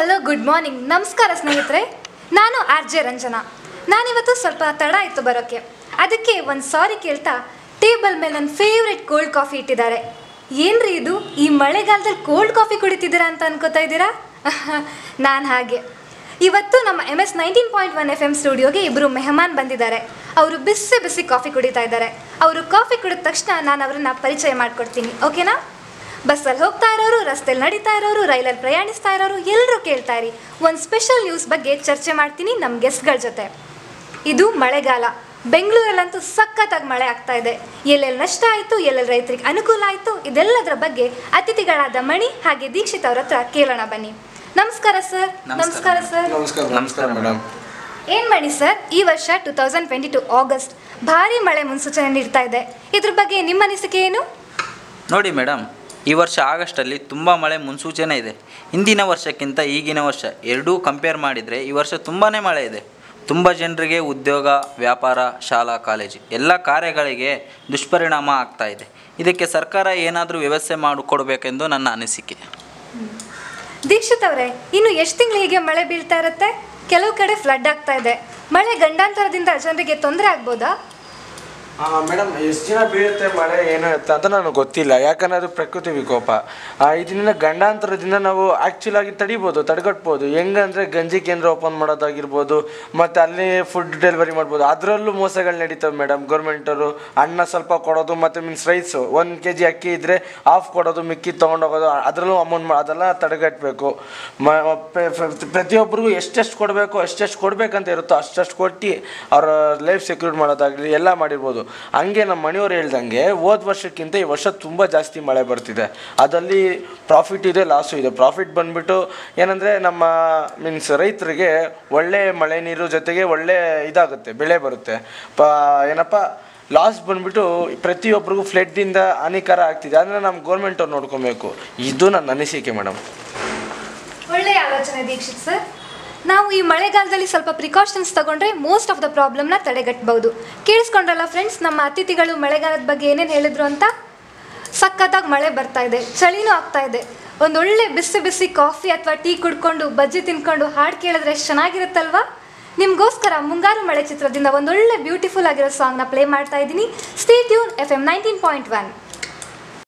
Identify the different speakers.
Speaker 1: Hello good morning ನಮಸ್ಕಾರ ಸ್ನೇಹಿತರೆ. ನಾನು ಆರ್ ಜೆ ರಂಜನಾ. ನಾನಿವತ್ತು ಸ್ವಲ್ಪ ತಡ ಆಯಿತು ಬರೋಕ್ಕೆ. ಅದಕ್ಕೆ ಒಂದು ಸಾರಿ ಕೇಳ್ತಾ ಟೇಬಲ್ ಮೇಲೆ ನನ್ನ ಫೇವ್ರೆಟ್ ಕೋಲ್ಡ್ ಕಾಫಿ ಇಟ್ಟಿದ್ದಾರೆ. ಏನ್ರಿ ಇದು? ಈ ಮಳೆಗಾಲದಲ್ಲಿ ಕೋಲ್ಡ್ ಕಾಫಿ ಕುಡಿತಿದ್ದೀರಾ ಅಂತ ಅನ್ಕೋತಾ ಇದ್ದೀರಾ? ನಾನು ಹಾಗೆ. ಇವತ್ತು ನಮ್ಮ M S nineteen point one F M ಸ್ಟುಡಿಯೋಗೆ ಇಬ್ಬರು ಮೆಹಮಾನ್ ಬಂದಿದ್ದಾರೆ. ಅವರು ಬಿಸಿ ಬಿಸಿ ಕಾಫಿ ಕುಡಿತಾ ಇದ್ದಾರೆ. ಅವರು ಕಾಫಿ ಕುಡಿದ ತಕ್ಷಣ ನಾನು ಅವರನ್ನ ಪರಿಚಯ ಮಾಡಿಕೊಡ್ತೀನಿ. ಓಕೆನಾ ಬಸ್ಸಲ್ಲಿ ಹೋಗ್ತಾ ಇರೋರು ರಸ್ತೆಯಲ್ಲಿ ನಡೀತಾ ಇರೋರು ರೈಲಲ್ಲಿ ಪ್ರಯಾಣಿಸ್ತಾ ಇರೋರು ಎಲ್ಲರೂ ಕೇಳ್ತಾ ಇರಿ ಒಂದು ಸ್ಪೆಷಲ್ ನ್ಯೂಸ್ ಬಗ್ಗೆ ಚರ್ಚೆ ಮಾಡ್ತೀನಿ ನಮ್ಮ ಗೆಸ್ಟ್ಗಳ ಜೊತೆ. ಇದು ಮಳೆಗಾಲ. ಬೆಂಗಳೂರಲ್ಲಂತೂ ಸಖತ್ತಾಗಿ ಮಳೆ ಆಗ್ತಾ ಇದೆ. ಎಲ್ಲೆಲ್ಲಿ ನಷ್ಟ ಆಯಿತು ಎಲ್ಲೆಲ್ಲಿ ರೈತರಿಗೆ ಅನುಕೂಲ ಆಯಿತು ಇದೆಲ್ಲದರ ಬಗ್ಗೆ ಅತಿಥಿಗಳಾದ ಮಣಿ ಹಾಗೆ ದೀಕ್ಷಿತ್ ಅವ್ರ ಹತ್ರ ಕೇಳೋಣ ಬನ್ನಿ. ನಮಸ್ಕಾರ ಸರ್. ನಮಸ್ಕಾರ ಸರ್.
Speaker 2: ನಮಸ್ಕಾರ
Speaker 3: ನಮಸ್ಕಾರ ಮೇಡಮ್.
Speaker 1: ಏನು ಮಾಡಿ ಸರ್? ಈ ವರ್ಷ two thousand twenty two August ಭಾರಿ ಮಳೆ ಮುನ್ಸೂಚನೆ ನೀಡ್ತಾ ಇದೆ. ಇದ್ರ ಬಗ್ಗೆ ನಿಮ್ಮ ಅನಿಸಿಕೆ ಏನು?
Speaker 3: ನೋಡಿ ಮೇಡಮ್ ಈ ವರ್ಷ ಆಗಸ್ಟಲ್ಲಿ ತುಂಬ ಮಳೆ ಮುನ್ಸೂಚನೆ ಇದೆ. ಹಿಂದಿನ ವರ್ಷಕ್ಕಿಂತ ಈಗಿನ ವರ್ಷ ಎರಡೂ ಕಂಪೇರ್ ಮಾಡಿದರೆ ಈ ವರ್ಷ ತುಂಬಾ ಮಳೆ ಇದೆ. ತುಂಬ ಜನರಿಗೆ ಉದ್ಯೋಗ, ವ್ಯಾಪಾರ, ಶಾಲಾ, ಕಾಲೇಜು ಎಲ್ಲ ಕಾರ್ಯಗಳಿಗೆ ದುಷ್ಪರಿಣಾಮ ಆಗ್ತಾ ಇದೆ. ಇದಕ್ಕೆ ಸರ್ಕಾರ ಏನಾದರೂ ವ್ಯವಸ್ಥೆ ಮಾಡಿಕೊಡ್ಬೇಕೆಂದು ನನ್ನ ಅನಿಸಿಕೆ.
Speaker 1: ದೀಕ್ಷಿತ್ ಅವರೇ ಇನ್ನು ಎಷ್ಟು ತಿಂಗಳು ಹೀಗೆ ಮಳೆ ಬೀಳ್ತಾ ಇರುತ್ತೆ? ಕೆಲವು ಕಡೆ ಫ್ಲಡ್ ಆಗ್ತಾ ಇದೆ. ಮಳೆ ಗಂಡಾಂತರದಿಂದ ಜನರಿಗೆ ತೊಂದರೆ ಆಗ್ಬೋದಾ?
Speaker 2: ಮೇಡಮ್, ಎಷ್ಟು ದಿನ ಬೀಳುತ್ತೆ ಮಳೆ ಏನು ಅಂತ ನನಗೆ ಗೊತ್ತಿಲ್ಲ. ಯಾಕಂದರೆ ಅದು ಪ್ರಕೃತಿ ವಿಕೋಪ. ಇದನ್ನ ಗಂಡಾಂತರದಿಂದ ನಾವು ಆ್ಯಕ್ಚುಲಾಗಿ ತಡಿಬೋದು, ತಡೆಗಟ್ಬೋದು. ಹೆಂಗಂದ್ರೆ ಗಂಜಿ ಕೇಂದ್ರ ಓಪನ್ ಮಾಡೋದಾಗಿರ್ಬೋದು, ಮತ್ತು ಅಲ್ಲಿ ಫುಡ್ ಡೆಲಿವರಿ ಮಾಡ್ಬೋದು. ಅದರಲ್ಲೂ ಮೋಸಗಳು ನಡೀತವೆ ಮೇಡಮ್. ಗೌರ್ಮೆಂಟವರು ಅನ್ನ ಸ್ವಲ್ಪ ಕೊಡೋದು, ಮತ್ತು ಮೀನ್ಸ್ ರೈಸು ಒಂದು ಕೆ ಜಿ ಅಕ್ಕಿ ಇದ್ದರೆ ಆಫ್ ಕೊಡೋದು, ಮಿಕ್ಕಿ ತೊಗೊಂಡೋಗೋದು ಅದರಲ್ಲೂ ಅಮೌಂಟ್ ಮಾ, ಅದೆಲ್ಲ ತಡೆಗಟ್ಟಬೇಕು ಮ, ಪ್ರ- ಪ್ರ- ಪ್ರತಿಯೊಬ್ಬರಿಗೂ ಎಷ್ಟೆಷ್ಟು ಕೊಡಬೇಕು ಅಷ್ಟೆಷ್ಟು ಕೊಡಬೇಕಂತ ಇರುತ್ತೋ ಅಷ್ಟಷ್ಟು ಕೊಟ್ಟು ಅವರ ಲೈಫ್ ಸೆಕ್ಯೂರ್ ಮಾಡೋದಾಗಲಿ, ಎಲ್ಲ ಮಾಡಿರ್ಬೋದು. ಹಂಗೆ ನಮ್ಮ ಮನೆಯವ್ರು ಹೇಳ್ದಂಗೆ ಹೋದ ವರ್ಷಕ್ಕಿಂತ ಈ ವರ್ಷ ತುಂಬ ಜಾಸ್ತಿ ಮಳೆ ಬರ್ತಿದೆ. ಅದರಲ್ಲಿ ಪ್ರಾಫಿಟ್ ಇದೆ ಲಾಸು ಇದೆ. ಪ್ರಾಫಿಟ್ ಬಂದ್ಬಿಟ್ಟು ಏನಂದರೆ ನಮ್ಮ ಮೀನ್ಸ್ ರೈತರಿಗೆ ಒಳ್ಳೆ ಮಳೆ ನೀರು ಜೊತೆಗೆ ಒಳ್ಳೆ ಇದಾಗುತ್ತೆ, ಬೆಳೆ ಬರುತ್ತೆ. ಪ, ಏನಪ್ಪ ಲಾಸ್ ಬಂದ್ಬಿಟ್ಟು ಪ್ರತಿಯೊಬ್ಬರಿಗೂ ಫ್ಲಡ್ಡಿಂದ ಹಾನಿಕರ ಆಗ್ತಿದೆ. ಅಂದರೆ ನಮ್ಮ ಗೌರ್ಮೆಂಟ್ ಅವ್ರು ನೋಡ್ಕೊಬೇಕು. ಇದು ನನ್ನ ಅನಿಸಿಕೆ ಮೇಡಮ್
Speaker 1: ಒಳ್ಳೆಯ ಆಲೋಚನೆ, ದೀಕ್ಷಿತ್ ಸರ್. ನಾವು ಈ ಮಳೆಗಾಲದಲ್ಲಿ ಸ್ವಲ್ಪ ಪ್ರಿಕಾಷನ್ಸ್ ತಗೊಂಡ್ರೆ ಮೋಸ್ಟ್ ಆಫ್ ದ ಪ್ರಾಬ್ಲಮ್ನ ತಡೆಗಟ್ಟಬಹುದು ಕೇಳಿಸ್ಕೊಂಡ್ರಲ್ಲ ಫ್ರೆಂಡ್ಸ್ ನಮ್ಮ ಅತಿಥಿಗಳು ಮಳೆಗಾಲದ ಬಗ್ಗೆ ಏನೇನು ಹೇಳಿದ್ರು ಅಂತ? ಸಖತ್ತಾಗಿ ಮಳೆ ಬರ್ತಾ ಇದೆ, ಚಳಿನೂ ಆಗ್ತಾ ಇದೆ. ಒಂದೊಳ್ಳೆ ಬಿಸಿ ಬಿಸಿ ಕಾಫಿ ಅಥವಾ ಟೀ ಕುಡ್ಕೊಂಡು, ಬಜ್ಜಿ ತಿನ್ಕೊಂಡು, ಹಾಡು ಕೇಳಿದ್ರೆ ಎಷ್ಟು ಚೆನ್ನಾಗಿರುತ್ತಲ್ವಾ? ನಿಮಗೋಸ್ಕರ ಮುಂಗಾರು ಮಳೆ ಚಿತ್ರದಿಂದ ಒಂದೊಳ್ಳೆ ಬ್ಯೂಟಿಫುಲ್ ಆಗಿರೋ ಸಾಂಗ್ನ ಪ್ಲೇ ಮಾಡ್ತಾ ಇದ್ದೀನಿ. Stay tune F M nineteen point one